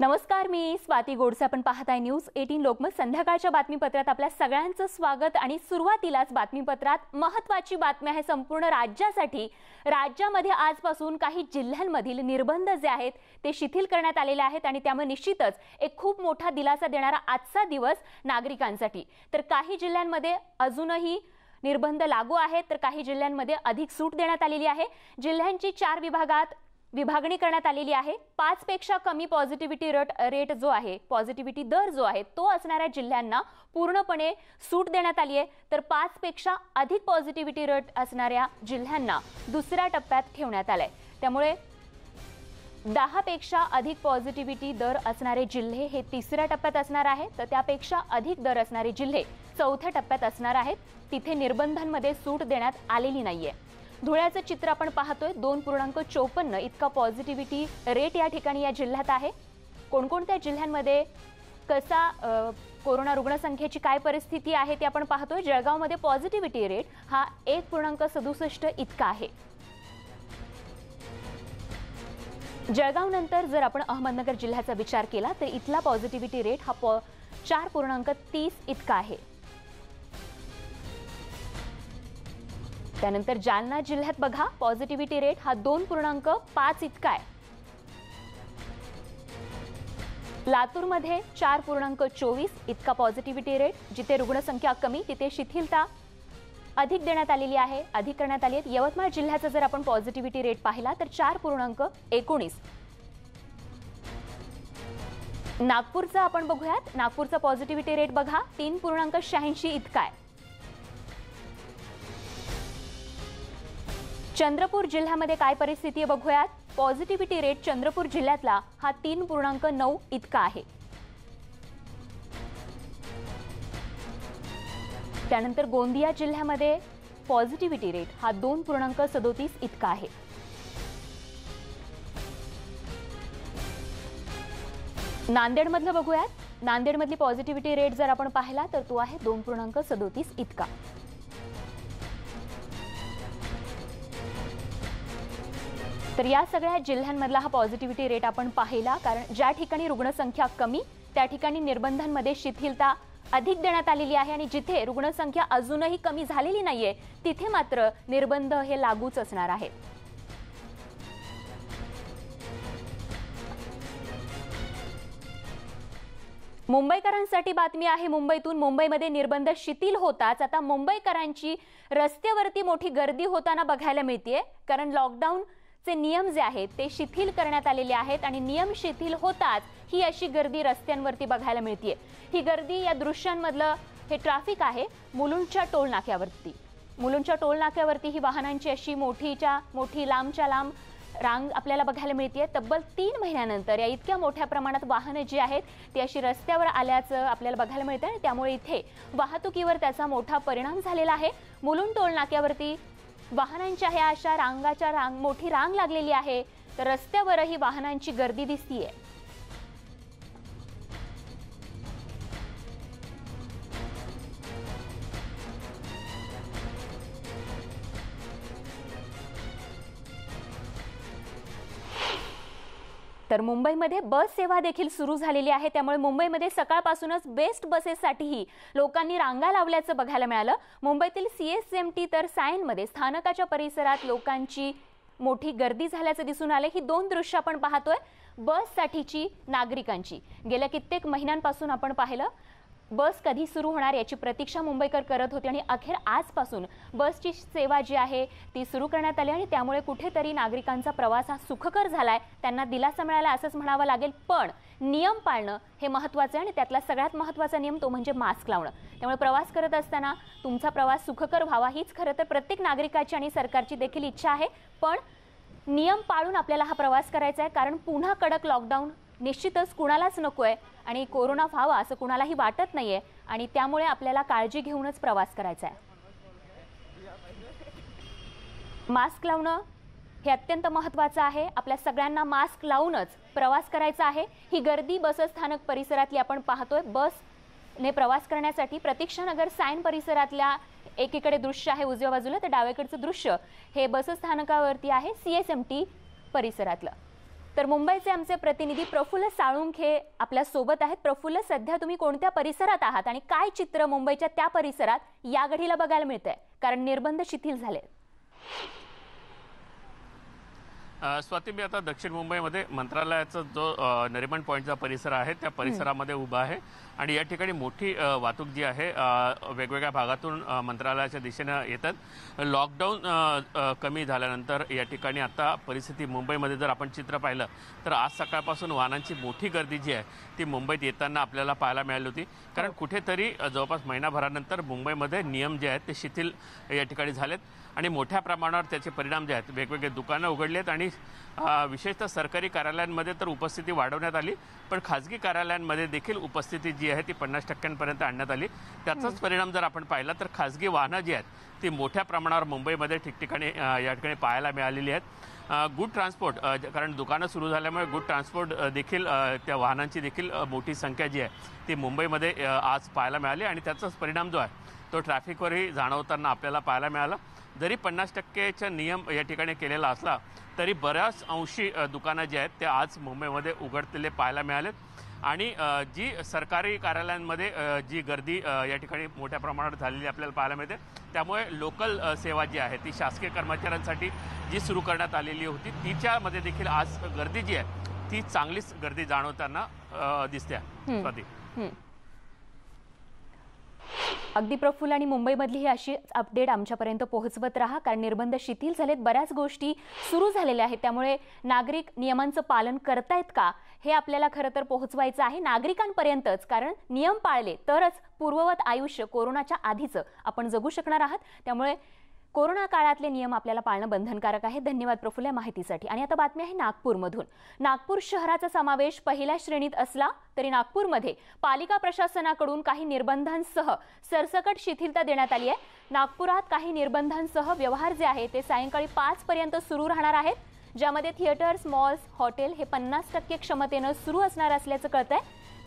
नमस्कार मी स्वाती गोडसे. आपण पाहताय न्यूज एटीन लोकमत. संध्याकाळच्या बातमीपत्रात आपल्या सगळ्यांचं स्वागत आणि सुरुवातीलाच बातमीपत्रात महत्वाची बातमी आहे संपूर्ण राज्यासाठी. राज्यामध्ये आजपासून काही जिल्ह्यांमधील निर्बंध जे आहेत ते शिथिल करण्यात आलेले आहेत आणि त्यामुळे निश्चितच एक खूप मोठा दिलासा देणारा आजचा दिवस नागरिकांसाठी. तर काही जिल्ह्यांमध्ये अजूनही निर्बंध लागू आहेत तर काही जिल्ह्यांमध्ये अधिक सूट देण्यात आलेली आहे. जिल्ह्यांची चार विभागात विभागणी करण्यात आलेली आहे. पाच पेक्षा कमी पॉझिटिव्हिटी रट रेट जो आहे पॉझिटिव्हिटी दर जो आहे तो असणाऱ्या जिल्ह्यांना पूर्णपणे सूट देण्यात आली आहे. तर पाच पेक्षा अधिक पॉझिटिव्हिटी रट असणाऱ्या जिल्ह्यांना दुसऱ्या टप्प्यात ठेवण्यात आलंय. त्यामुळे दहापेक्षा अधिक पॉझिटिव्हिटी दर असणारे जिल्हे हे तिसऱ्या टप्प्यात असणार आहे. तर त्यापेक्षा अधिक दर असणारे जिल्हे चौथ्या टप्प्यात असणार आहेत. तिथे निर्बंधांमध्ये सूट देण्यात आलेली नाहीये. धुळ्याचं चित्र आपण पाहतोय. दोन पूर्णांक चोपन्न इतका पॉझिटिव्हिटी रेट या ठिकाणी या जिल्ह्यात आहे. कोणकोणत्या जिल्ह्यांमध्ये कसा कोरोना रुग्णसंख्येची काय परिस्थिती आहे ते आपण पाहतोय. जळगावमध्ये पॉझिटिव्हिटी रेट हा एक पूर्णांक सदुसष्ट इतका आहे. जळगाव नंतर जर आपण अहमदनगर जिल्ह्याचा विचार केला तर इथला पॉझिटिव्हिटी रेट हा पॉ चार पूर्णांक तीस इतका आहे. त्यानंतर जालना जिल्ह्यात बघा पॉझिटिव्हिटी रेट हा दोन पूर्णांक पाच इतका आहे. लातूरमध्ये चार पूर्णांक चोवीस इतका पॉझिटिव्हिटी रेट जिथे रुग्णसंख्या कमी तिथे शिथिलता अधिक देण्यात आलेली आहे अधिक करण्यात आली आहे. यवतमाळ जिल्ह्याचा जर आपण पॉझिटिव्हिटी रेट पाहिला तर चार पूर्णांक एकोणीस. नागपूरचा आपण बघूयात. नागपूरचा पॉझिटिव्हिटी रेट बघा तीन पूर्णांक शहाऐंशी इतका आहे. चंद्रपूर जिल्ह्यामध्ये काय परिस्थिती आहे बघूयात. पॉझिटिव्हिटी रेट चंद्रपूर जिल्ह्यातला हा तीन पूर्णांक नऊ इतका आहे. त्यानंतर गोंदिया जिल्ह्यामध्ये पॉझिटिव्हिटी रेट हा दोन पूर्णांक सदोतीस इतका आहे. नांदेडमधलं बघूयात. नांदेडमधली पॉझिटिव्हिटी रेट जर आपण पाहिला तर तो आहे दोन पूर्णांक सदोतीस इतका. तर या सगळ्या जिल्ह्यांमधला हा पॉझिटिव्हिटी रेट आपण पाहिला. कारण ज्या ठिकाणी रुग्णसंख्या कमी त्या ठिकाणी निर्बंधांमध्ये शिथिलता अधिक देण्यात आलेली आहे आणि जिथे रुग्णसंख्या अजूनही कमी झालेली नाहीये तिथे मात्र निर्बंध हे लागूच असणार आहेत. मुंबईकरांसाठी बातमी आहे मुंबईतून. मुंबईमध्ये निर्बंध शिथिल होताच. आता मुंबईकरांची रस्त्यावरती मोठी गर्दी होताना बघायला मिळतीये. कारण लॉकडाऊन चे नियम जे आहेत ते शिथिल करण्यात आलेले आहेत आणि नियम शिथिल होताच ही अशी गर्दी रस्त्यांवरती बघायला मिळतीये. ही गर्दी या दृश्यांमधलं हे ट्रॅफिक आहे मुलुंडच्या टोल नाक्यावरती. मुलुंडच्या टोल नाक्यावरती ही वाहनांची अशी मोठीच्या मोठी लांबच्या लांब रांग आपल्याला बघायला मिळते तब्बल तीन महिन्यानंतर या इतक्या मोठ्या प्रमाणात वाहनं जी आहेत ती अशी रस्त्यावर आल्याचं आपल्याला बघायला मिळतं आणि त्यामुळे इथे वाहतुकीवर त्याचा मोठा परिणाम झालेला आहे. मुलुंड टोल नाक्यावरती वाहनांच्या ह्या अशा रांगाच्या रांग मोठी रांग लागलेली आहे तर रस्त्यावरही वाहनांची गर्दी दिसतीये. तर मुंबईमध्ये बस सेवा देखील सुरू झालेली आहे. त्यामुळे मुंबईमध्ये सकाळपासूनच बेस्ट बसेससाठीही लोकांनी रांगा लावल्याचं बघायला मिळालं. मुंबईतील सी एस एम टी तर सायनमध्ये स्थानकाच्या परिसरात लोकांची मोठी गर्दी झाल्याचं दिसून आलं ही दोन दृश्य आपण पाहतोय. बससाठीची नागरिकांची. गेल्या कित्येक महिन्यांपासून आपण पाहिलं. बस कधी सुरू होणार याची प्रतीक्षा मुंबईकर करत होते आणि अखेर आजपासून बसची सेवा जी आहे ती सुरू करण्यात आली आणि त्यामुळे कुठेतरी नागरिकांचा प्रवास हा सुखकर झालाय. त्यांना दिलासा मिळाला असंच म्हणावं लागेल. पण नियम पाळणं हे महत्त्वाचं आहे आणि त्यातला सगळ्यात महत्त्वाचा नियम तो म्हणजे मास्क लावणं. त्यामुळे प्रवास करत असताना तुमचा प्रवास सुखकर व्हावा हीच खरं तर प्रत्येक नागरिकाची आणि सरकारची देखील इच्छा आहे. पण नियम पाळून आपल्याला हा प्रवास करायचा आहे. कारण पुन्हा कडक लॉकडाऊन निश्चितच कुणालाच नको आहे आणि कोरोना व्हावा असं कुणालाही वाटत नाही आहे आणि त्यामुळे आपल्याला काळजी घेऊनच प्रवास करायचा आहे मास्क लावणं हे अत्यंत महत्त्वाचं आहे. आपल्या सगळ्यांना मास्क लावूनच प्रवास करायचा आहे. ही गर्दी बसस्थानक परिसरातली आपण पाहतोय. बसने प्रवास करण्यासाठी प्रतीक्षानगर सायन परिसरातल्या एकीकडे दृश्य आहे उजव्या बाजूला. तर डावीकडचं दृश्य हे बसस्थानकावरती आहे. सी एस एम टी परिसरातलं. तर मुंबईचे आमचे प्रतिनिधी प्रफुल्ल साळुंखे आपल्यासोबत आहेत. प्रफुल्ल सध्या तुम्ही कोणत्या परिसरात आहात आणि काय चित्र मुंबईच्या त्या परिसरात या घडीला बघायला मिळतंय? कारण निर्बंध शिथिल झाले. स्वाती मी आता दक्षिण मुंबईमध्ये मंत्रालयाचा जो नरिमन पॉईंटचा परिसर आहे त्या परिसरामध्ये उभा आहे. आणि या ठिकाणी मोठी वाहतूक जी आहे वेगवेगळ्या भागातून मंत्रालयाच्या दिशेनं येतात. लॉकडाऊन कमी झाल्यानंतर या ठिकाणी आता परिस्थिती मुंबईमध्ये जर आपण चित्र पाहिलं तर आज सकाळपासून वाहनांची मोठी गर्दी जी आहे ती मुंबईत येताना आपल्याला पाहायला मिळाली होती. कारण कुठेतरी अ, जवळपास महिनाभरानंतर मुंबईमध्ये नियम जे आहेत ते शिथिल या ठिकाणी झालेत. आणि मोठ्या प्रमाणावर त्याचे परिणाम जे आहेत वेगवेगळे दुकानं उघडली आहेत आणि विशेषतः सरकारी कार्यालयांमध्ये तर उपस्थिती वाढवण्यात आली पण खाजगी कार्यालयांमध्ये देखील उपस्थिती जी आहे ती पन्नास टक्क्यांपर्यंत आणण्यात आली. त्याचाच परिणाम जर आपण पाहिला तर खाजगी वाहनं जी आहेत ती मोठ्या प्रमाणावर मुंबईमध्ये ठिकठिकाणी या ठिकाणी पाहायला मिळालेली आहेत. गुड ट्रान्सपोर्ट कारण दुकानं सुरू झाल्यामुळे गुड ट्रान्सपोर्ट देखील त्या वाहनांची देखील मोठी संख्या जी आहे ती मुंबईमध्ये आज पाहायला मिळाली आणि त्याचाच परिणाम जो आहे तो ट्रॅफिकवरही जाणवताना आपल्याला पाहायला मिळाला. जरी पन्नास टक्केचा नियम या ठिकाणी केलेला असला तरी बऱ्याच अंशी दुकानं जी आहेत ते आज मुंबईमध्ये उघडलेले पाहायला मिळालेत आणि जी सरकारी कार्यालयांमध्ये जी गर्दी या ठिकाणी मोठ्या प्रमाणात झालेली आपल्याला पाहायला मिळते त्यामुळे लोकल सेवा जी आहे ती शासकीय कर्मचाऱ्यांसाठी जी सुरू करण्यात आलेली होती तिच्यामध्ये देखील आज गर्दी जी आहे ती चांगलीच गर्दी जाणवताना दिसते आहे. स्वाती हं. अगदी प्रफुल्ल आणि मुंबईमधली ही अशी अपडेट आमच्यापर्यंत पोहोचवत राहा. कारण निर्बंध शिथिल झालेत बऱ्याच गोष्टी सुरू झालेल्या आहेत. त्यामुळे नागरिक नियमांचं पालन करतायत का हे आपल्याला खरं तर पोहोचवायचं आहे नागरिकांपर्यंतच. कारण नियम पाळले तरच पूर्ववत आयुष्य कोरोनाच्या आधीचं आपण जगू शकणार आहात. त्यामुळे कोरोना काळातले नियम आपल्याला पाळणं बंधनकारक आहे. धन्यवाद प्रफुल्ल या माहितीसाठी. आणि आता बातमी आहे नागपूरमधून. नागपूर शहराचा समावेश पहिल्या श्रेणीत असला तरी नागपूरमध्ये पालिका प्रशासनाकडून काही निर्बंधांसह सरसकट शिथिलता देण्यात आली आहे. नागपुरात काही निर्बंधांसह व्यवहार जे आहे ते सायंकाळी पाच पर्यंत सुरू राहणार आहेत. ज्यामध्ये थिएटर्स मॉल्स हॉटेल हे पन्नास टक्के क्षमतेनं सुरू असणार असल्याचं कळतंय.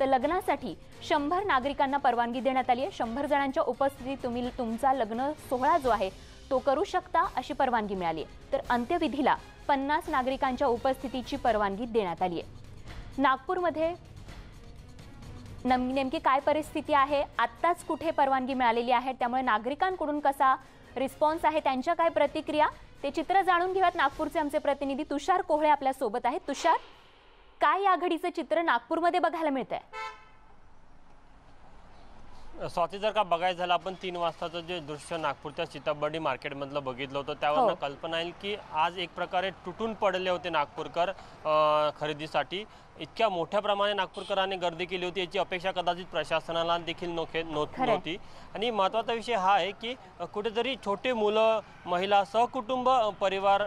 तर लग्नासाठी शंभर नागरिकांना परवानगी देण्यात आली आहे. शंभर जणांच्या उपस्थितीत तुम्ही तुमचा लग्न सोहळा जो आहे तो करू शकता अशी परवानगी मिळाली आहे. तर अंत्यविधीला पन्नास नागरिकांच्या उपस्थितीची परवानगी देण्यात आली आहे. नागपूरमध्ये नम- नेमकी काय परिस्थिती आहे? आत्ताच कुठे परवानगी मिळालेली आहे? त्यामुळे नागरिकांकडून कसा रिस्पॉन्स आहे? त्यांच्या काय प्रतिक्रिया? ते चित्र जाणून घेऊयात. नागपूरचे आमचे प्रतिनिधी तुषार कोहळे आपल्यासोबत आहेत. तुषार काय या घडीचं चित्र नागपूरमध्ये बघायला मिळतंय? स्वाती जर का बघायचं झालं आपण तीन वाजताचं जे दृश्य नागपूरच्या सीताबर्डी मार्केटमधलं बघितलं होतं त्यावरनं हो. कल्पना येईल की आज एक प्रकारे तुटून पडले होते नागपूरकर अं, खरेदीसाठी इतक्या मोठ्या प्रमाणे नागपूरकरांनी गर्दी केली होती याची अपेक्षा कदाचित प्रशासनाला देखील नोखे. नव्हती आणि महत्त्वाचा विषय हा आहे की कुठेतरी छोटे मुलं महिला सहकुटुंब परिवार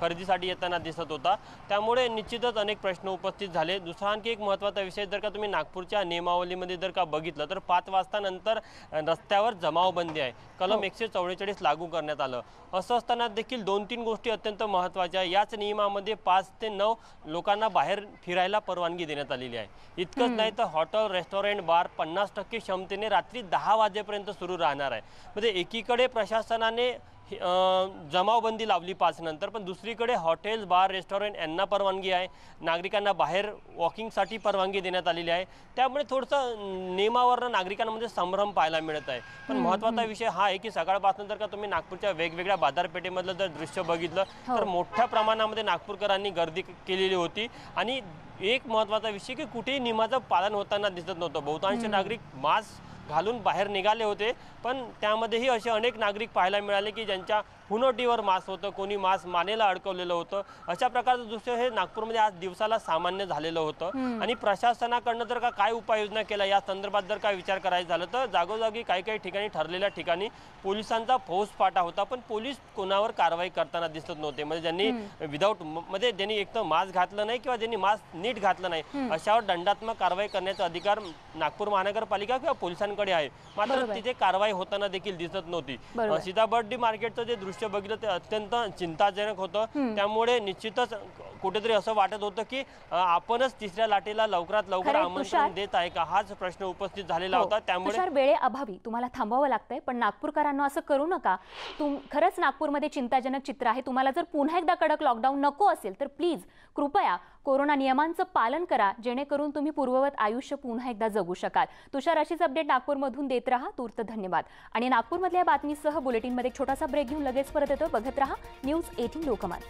खरेदीसाठी येताना दिसत होता त्यामुळे निश्चितच अनेक प्रश्न उपस्थित झाले दुसरा आणखी एक महत्त्वाचा विषय जर का तुम्ही नागपूरच्या नियमावलीमध्ये जर का बघितलं तर पाच वाजता नंतर अ, रस्त्यावर जमावबंदी आहे कलम हो. एकशे चौवेचाळीस लागू करण्यात आलं असं असताना देखील दोन तीन गोष्टी अत्यंत महत्त्वाच्या. याच नियमामध्ये पाच ते नऊ लोकांना बाहेर फिरायला परवानगी देण्यात आलेली आहे. इतकंच नाही तर हॉटेल रेस्टॉरंट बार पन्नास टक्के क्षमतेने रात्री दहा वाजेपर्यंत सुरू राहणार आहे. म्हणजे एकीकडे प्रशासनाने जमावबंदी लावली पाच नंतर पण दुसरीकडे हॉटेल्स बार रेस्टॉरंट यांना परवानगी आहे. नागरिकांना बाहेर वॉकिंगसाठी परवानगी देण्यात आलेली आहे. त्यामुळे थोडंसं नियमावरनं नागरिकांमध्ये संभ्रम पाहायला मिळत आहे. पण महत्त्वाचा विषय हा आहे की सकाळपासून जर का तुम्ही नागपूरच्या वेगवेगळ्या बाजारपेठेमधलं जर दृश्य बघितलं तर मोठ्या प्रमाणामध्ये नागपूरकरांनी गर्दी केलेली होती. आणि एक महत्त्वाचा विषय की कुठेही नियमाचं पालन होताना दिसत नव्हतं. बहुतांश नागरिक मास्क घालून बाहेर निघाले होते. पण त्यामध्येही असे अनेक नागरिक पाहायला मिळाले की ज्यांच्या हुनोटीवर मास्क होतं कोणी मास्क मानेला अडकवलेलं होतं. अशा प्रकारचं दृश्य हे नागपूरमध्ये आज दिवसाला सामान्य झालेलं होतं. आणि प्रशासनाकडनं जर का काय उपाययोजना केल्या या संदर्भात जर काय विचार करायचा झालं तर जागोजागी काही काही ठिकाणी ठरलेल्या ठिकाणी पोलिसांचा फौजफाटा होता. पण पोलीस कोणावर कारवाई करताना दिसत नव्हते. म्हणजे ज्यांनी विदाऊटमध्ये ज्यांनी एक तर मास्क घातलं नाही किंवा ज्यांनी मास्क नीट घातलं नाही अशावर दंडात्मक कारवाई करण्याचा अधिकार नागपूर महानगरपालिका किंवा पोलिसांकडे आहे. मात्र. तिथे कारवाई होताना देखील दिसत नव्हती. सीताबर्डी मार्केटचं जे दृश्य बघितलं ते अत्यंत चिंताजनक होतं. त्यामुळे निश्चितच कुठेतरी असं वाटत होतं की आपणच तिसऱ्या लाटेला लवकरात लवकर आमंत्रण. देत आहे का? हाच प्रश्न उपस्थित झालेला हो. होता. त्यामुळे तुषार वेळेअभावी तुम्हाला थांबावं लागतंय पण नागपूरकरांना असं करू नका. तुम खरंच नागपूरमध्ये चिंताजनक चित्र आहे. तुम्हाला जर पुन्हा एकदा कडक लॉकडाऊन नको असेल तर प्लीज कृपया कोरोना नियमांचं पालन करा जेणेकरून तुम्ही पूर्ववत आयुष्य पुन्हा एकदा जगू शकाल. तुषार अशीच अपडेट नागपूरमधून देत राहा तूर्त धन्यवाद. आणि नागपूरमधल्या बातमीसह बुलेटिनमध्ये एक छोटासा ब्रेक घेऊन लगेच परत येतो. बघत राहा न्यूज एटीन लोकमत.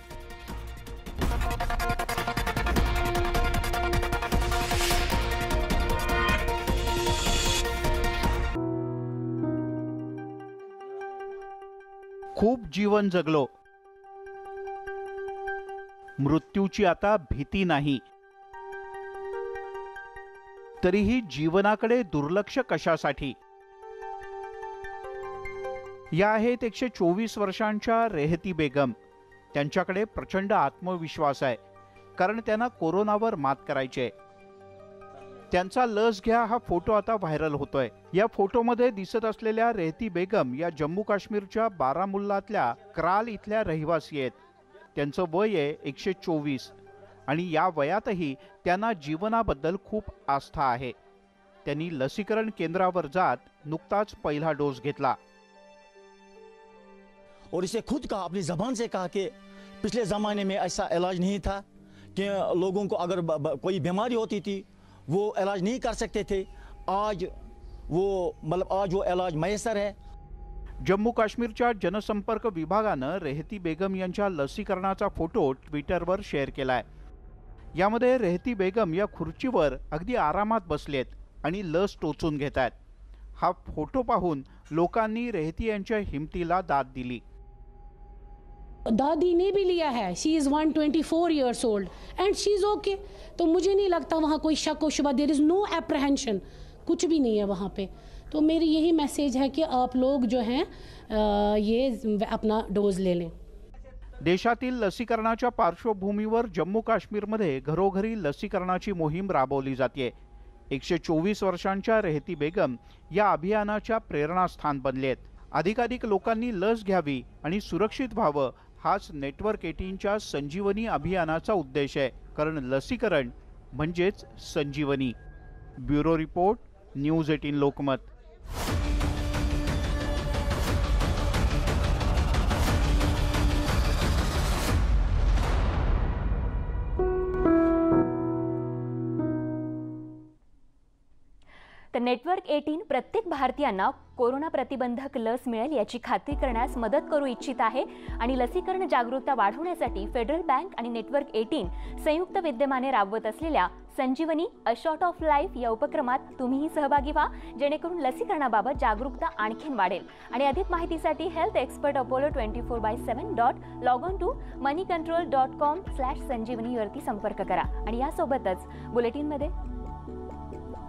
खूप जीवन जगलो. मृत्यूची आता भीती नाही. तरीही जीवनाकडे दुर्लक्ष कशासाठी? या आहेत एकशे चोवीस वर्षांच्या रेहती बेगम. त्यांच्याकडे प्रचंड आत्मविश्वास आहे. कारण त्यांना कोरोनावर मात करायची आहे. त्यांचा लस घ्या हा फोटो आता व्हायरल होतोय. या फोटोमध्ये दिसत असलेल्या रेहती बेगम या जम्मू काश्मीरच्या बारामुल्लातल्या क्राल इथल्या रहिवासी आहेत. त्यांचं वय आहे एकशे चोवीस. आणि या वयातही त्यांना जीवनाबद्दल खूप आस्था आहे. त्यांनी लसीकरण केंद्रावर जात नुकताच पहिला डोस घेतला. और इसे खुद कहा अपनी जबान से कहा कि पिछले ज़माने में ऐसा इलाज नहीं था कि लोगों को अगर ब, ब, कोई बीमारी होती थी वो इलाज नहीं कर सकते थे। आज वो मतलब आज वो इलाज मैसर है। जम्मू काश्मीरच्या जनसंपर्क विभागानं रेहती बेगम यांच्या लसीकरणाचा फोटो ट्विटरवर शेअर केलाय. यामध्ये रेहती बेगम या खुर्चीवर अगदी आरामात बसलेत आणि लस टोचून घेत आहेत हा फोटो पाहून लोकांनी रेहती यांच्या हिमतीला दाद दिली. दादी ने भी लिया है she is one twenty four years old and she is okay तो मुझे नहीं लगता वहाँ कोई शक व शुबा देर इज़ नो एप्रहेंशन कुछ भी नहीं है वहाँ पे। तो मेरी यही मैसेज है कि आप लोग जो हैं ये अपना डोज ले लें। देशातील लसीकरणाच्या पार्श्वभूमीवर जम्मू काश्मीरमध्ये घरोघरी लसीकरणाची मोहीम राबवली जाते एकशे चोवीस वर्षांच्या रेहती बेगम या अभियानाच्या प्रेरणास्थान बनले आहेत अधिकाधिक लोकांनी लस घ्यावी आणि सुरक्षित व्हावं हाच नेटवर्क एटीनच्या संजीवनी अभियानाचा उद्देश आहे. कारण लसीकरण म्हणजेच संजीवनी. Bureau report news eighteen Lokmat. तर नेटवर्क एटीन प्रत्येक भारतीयांना कोरोना प्रतिबंधक लस मिळेल याची खात्री करण्यास मदत करू इच्छित आहे आणि लसीकरण जागरूकता वाढवण्यासाठी फेडरल बँक आणि नेटवर्क एटीन संयुक्त विद्यमाने राबवत असलेल्या Sanjeevani a shot of life या उपक्रमात तुम्हीही सहभागी व्हा जेणेकरून लसीकरणाबाबत जागरूकता आणखीन वाढेल. आणि अधिक माहितीसाठी health expert Apollo twenty four by seven dot log on to moneycontrol dot com slash संजीवनीवरती संपर्क करा. आणि यासोबतच बुलेटिनमध्ये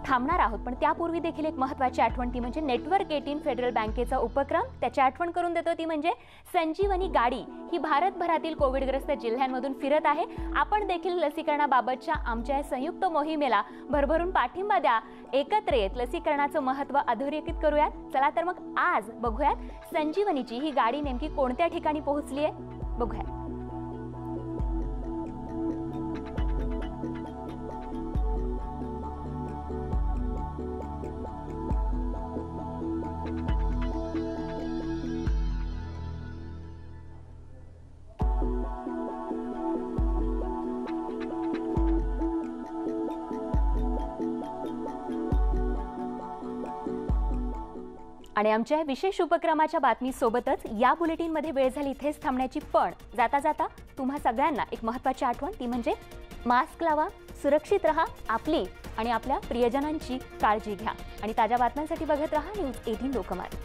थांबणार आहोत. पण त्यापूर्वी देखील एक महत्वाची आठवण ती म्हणजे नेटवर्क एटीन फेडरल बँकेचा उपक्रम. त्याची आठवण करून देतो ती म्हणजे संजीवनी गाडी ही भारतभरातील कोविडग्रस्त जिल्ह्यांमधून फिरत आहे. आपण देखील लसीकरणाबाबतच्या आमच्या या संयुक्त मोहिमेला भरभरून पाठिंबा द्या. एकत्र येत लसीकरणाचं महत्त्व अधोरेखित करूयात. चला तर मग आज बघूयात संजीवनीची ही गाडी नेमकी कोणत्या ठिकाणी पोहोचली आहे बघूयात. आणि आमच्या विशेष उपक्रमाच्या बातमीसोबतच या बुलेटिनमध्ये वेळ झाली इथेच थांबण्याची पण. जाता जाता तुम्हा सगळ्यांना एक महत्त्वाची आठवण ती म्हणजे मास्क लावा सुरक्षित रहा आपली आणि आपल्या प्रियजनांची काळजी घ्या. आणि ताज्या बातम्यांसाठी बघत रहा न्यूज एटीन लोकमार्ग.